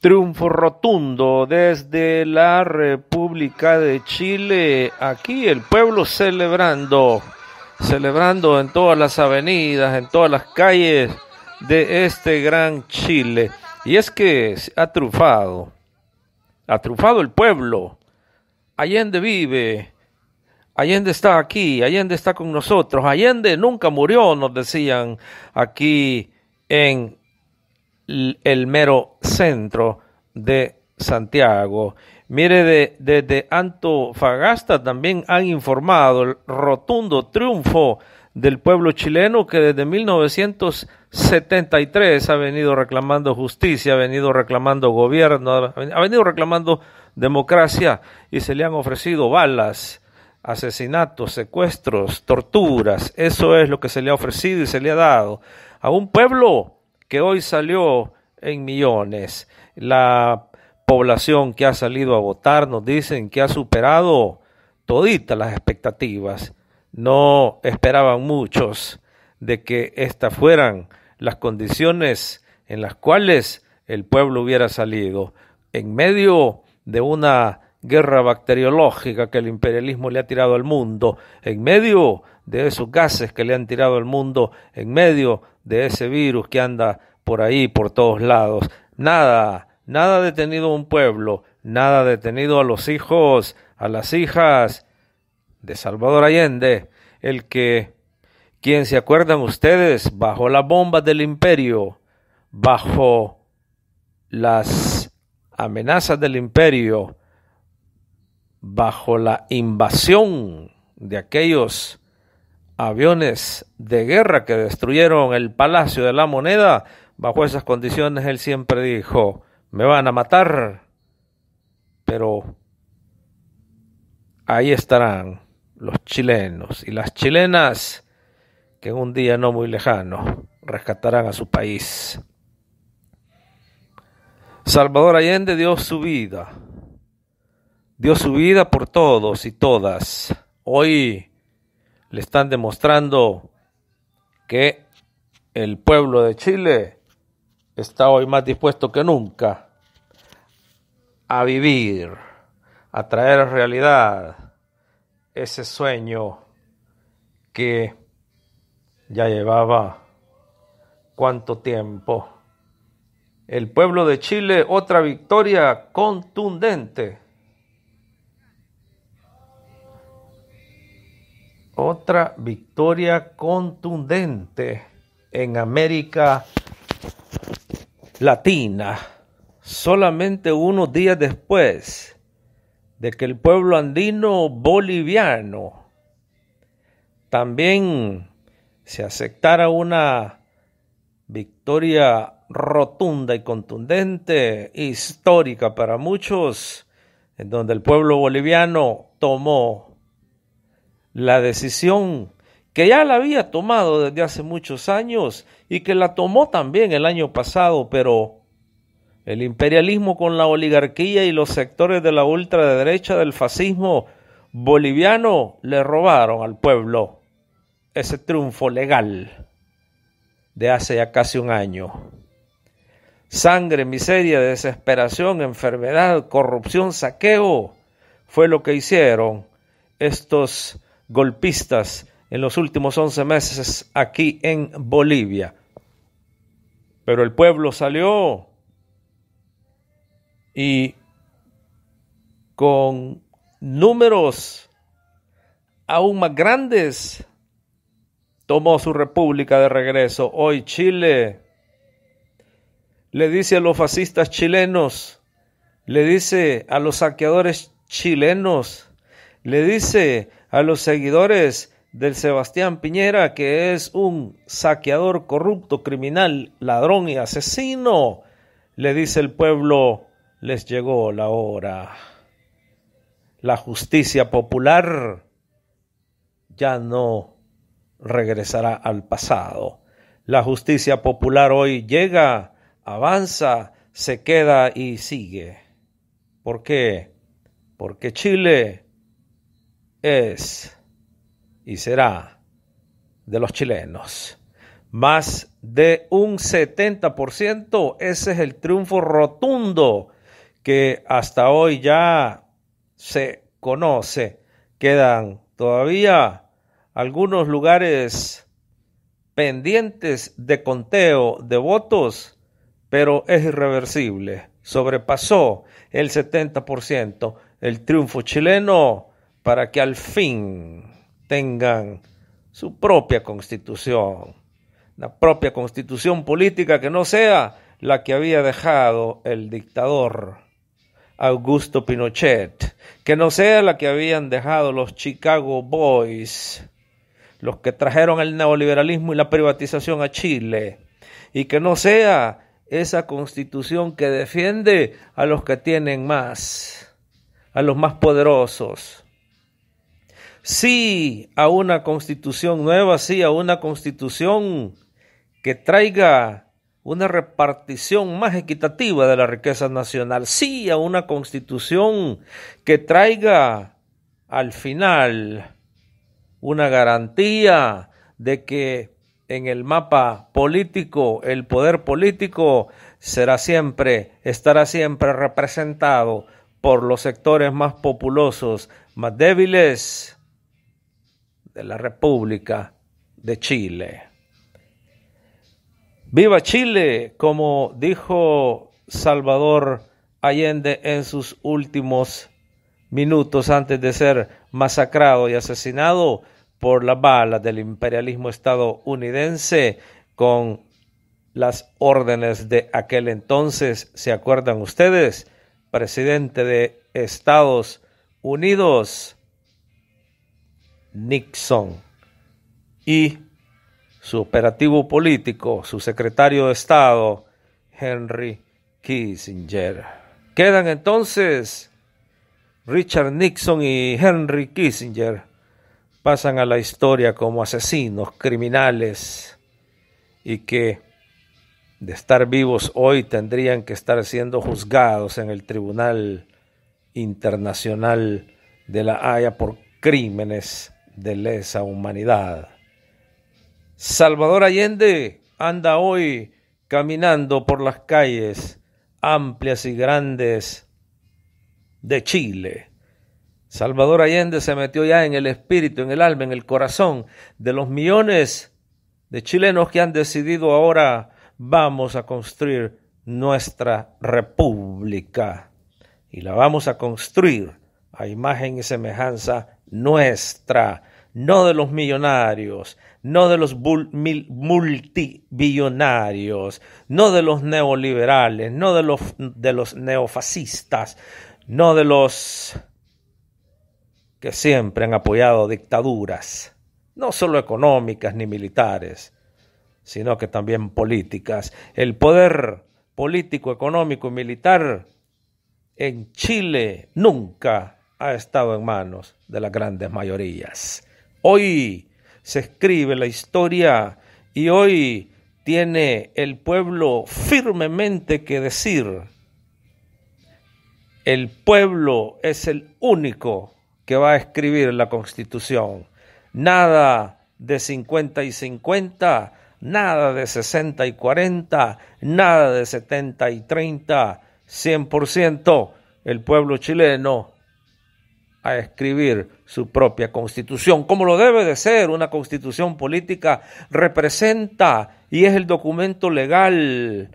Triunfo rotundo desde la República de Chile. Aquí el pueblo celebrando, celebrando en todas las avenidas, en todas las calles de este gran Chile. Y es que ha triunfado, ha triunfado el pueblo. Allende vive, Allende está aquí, Allende está con nosotros, Allende nunca murió, nos decían aquí en el mero centro de Santiago. Mire, desde de, de Antofagasta también han informado el rotundo triunfo del pueblo chileno que desde 1973 ha venido reclamando justicia, ha venido reclamando gobierno, ha venido reclamando democracia y se le han ofrecido balas, asesinatos, secuestros, torturas. Eso es lo que se le ha ofrecido y se le ha dado a un pueblo que hoy salió en millones. La población que ha salido a votar nos dicen que ha superado toditas las expectativas. No esperaban muchos de que estas fueran las condiciones en las cuales el pueblo hubiera salido en medio de una guerra bacteriológica que el imperialismo le ha tirado al mundo, en medio de esos gases que le han tirado al mundo, en medio de ese virus que anda por ahí, por todos lados. Nada, nada detenido a un pueblo, nada detenido a los hijos, a las hijas de Salvador Allende, el que, quien se acuerdan ustedes, bajo las bombas del imperio, bajo las amenazas del imperio, bajo la invasión de aquellos aviones de guerra que destruyeron el Palacio de la Moneda, bajo esas condiciones él siempre dijo, me van a matar, pero ahí estarán los chilenos y las chilenas que en un día no muy lejano rescatarán a su país. Salvador Allende dio su vida, dio su vida por todos y todas. Hoy le están demostrando que el pueblo de Chile está hoy más dispuesto que nunca a vivir, a traer realidad ese sueño que ya llevaba cuánto tiempo. El pueblo de Chile, otra victoria contundente otra victoria contundente en América Latina, solamente unos días después de que el pueblo andino boliviano también se aceptara una victoria rotunda y contundente, histórica para muchos, en donde el pueblo boliviano tomó la decisión que ya la había tomado desde hace muchos años y que la tomó también el año pasado, pero el imperialismo con la oligarquía y los sectores de la ultraderecha del fascismo boliviano le robaron al pueblo ese triunfo legal de hace ya casi un año. Sangre, miseria, desesperación, enfermedad, corrupción, saqueo fue lo que hicieron estos golpistas en los últimos 11 meses aquí en Bolivia. Pero el pueblo salió y con números aún más grandes tomó su república de regreso. Hoy Chile le dice a los fascistas chilenos, le dice a los saqueadores chilenos, le dice a los seguidores del Sebastián Piñera, que es un saqueador corrupto, criminal, ladrón y asesino, le dice el pueblo, les llegó la hora. La justicia popular ya no regresará al pasado. La justicia popular hoy llega, avanza, se queda y sigue. ¿Por qué? Porque Chile es y será de los chilenos. más de un 70%. Ese es el triunfo rotundo que hasta hoy ya se conoce. Quedan todavía algunos lugares pendientes de conteo de votos, pero es irreversible. Sobrepasó el 70% el triunfo chileno para que al fin tengan su propia constitución, la propia constitución política que no sea la que había dejado el dictador Augusto Pinochet, que no sea la que habían dejado los Chicago Boys, los que trajeron el neoliberalismo y la privatización a Chile, y que no sea esa constitución que defiende a los que tienen más, a los más poderosos. Sí a una constitución nueva, sí a una constitución que traiga una repartición más equitativa de la riqueza nacional, sí a una constitución que traiga al final una garantía de que en el mapa político el poder político será siempre, estará siempre representado por los sectores más populosos, más débiles de la República de Chile. Viva Chile, como dijo Salvador Allende en sus últimos minutos antes de ser masacrado y asesinado por las balas del imperialismo estadounidense con las órdenes de aquel entonces, ¿se acuerdan ustedes? Presidente de Estados Unidos, Nixon. Y su operativo político, su secretario de Estado, Henry Kissinger. Quedan entonces Richard Nixon y Henry Kissinger, pasan a la historia como asesinos, criminales, y que de estar vivos hoy tendrían que estar siendo juzgados en el Tribunal Internacional de la Haya por crímenes de lesa humanidad. Salvador Allende anda hoy caminando por las calles amplias y grandes de Chile. Salvador Allende se metió ya en el espíritu, en el alma, en el corazón de los millones de chilenos que han decidido ahora vamos a construir nuestra república y la vamos a construir a imagen y semejanza nuestra, no de los millonarios, no de los multibillonarios, no de los neoliberales, no de los, de los neofascistas, no de los que siempre han apoyado dictaduras, no solo económicas ni militares, sino que también políticas. El poder político, económico y militar en Chile nunca ha estado en manos de las grandes mayorías. Hoy se escribe la historia y hoy tiene el pueblo firmemente que decir. El pueblo es el único que va a escribir la constitución. Nada de 50 y 50, nada de 60 y 40, nada de 70 y 30, 100% el pueblo chileno a escribir su propia constitución, como lo debe de ser. Una constitución política representa y es el documento legal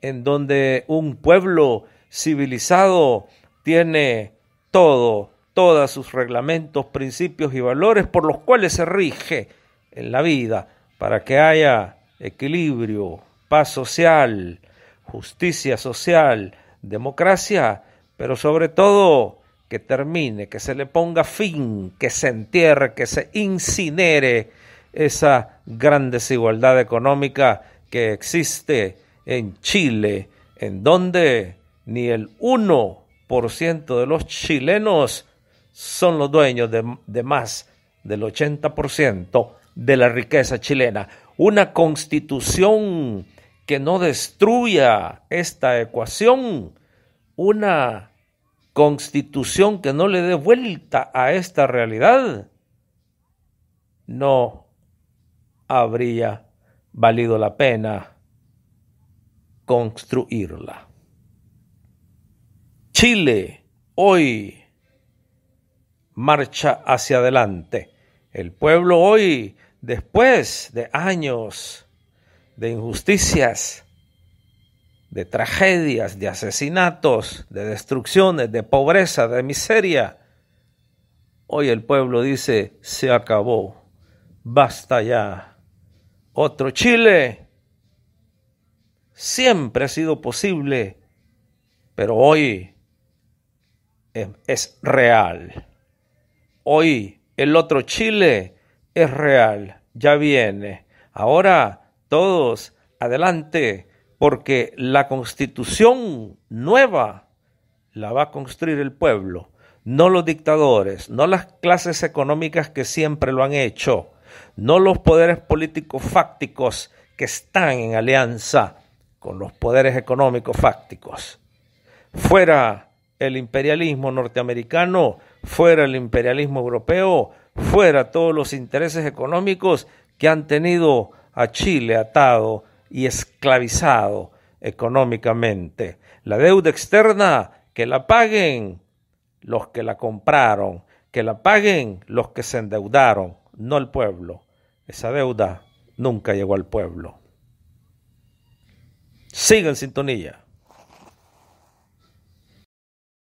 en donde un pueblo civilizado tiene todo, todos sus reglamentos, principios y valores por los cuales se rige en la vida para que haya equilibrio, paz social, justicia social, democracia, pero sobre todo que termine, que se le ponga fin, que se entierre, que se incinere esa gran desigualdad económica que existe en Chile, en donde ni el 1% de los chilenos son los dueños de, de más del 80% de la riqueza chilena. Una constitución que no destruya esta ecuación, una constitución que no le dé vuelta a esta realidad, no habría valido la pena construirla. Chile hoy marcha hacia adelante. El pueblo hoy, después de años de injusticias, de tragedias, de asesinatos, de destrucciones, de pobreza, de miseria, hoy el pueblo dice, se acabó, basta ya. Otro Chile siempre ha sido posible, pero hoy es, real. Hoy el otro Chile es real, ya viene. Ahora todos adelante, porque la constitución nueva la va a construir el pueblo, no los dictadores, no las clases económicas que siempre lo han hecho, no los poderes políticos fácticos que están en alianza con los poderes económicos fácticos. Fuera el imperialismo norteamericano, fuera el imperialismo europeo, fuera todos los intereses económicos que han tenido a Chile atado y esclavizado económicamente. La deuda externa, que la paguen los que la compraron, que la paguen los que se endeudaron, no el pueblo. Esa deuda nunca llegó al pueblo. Siga en sintonía.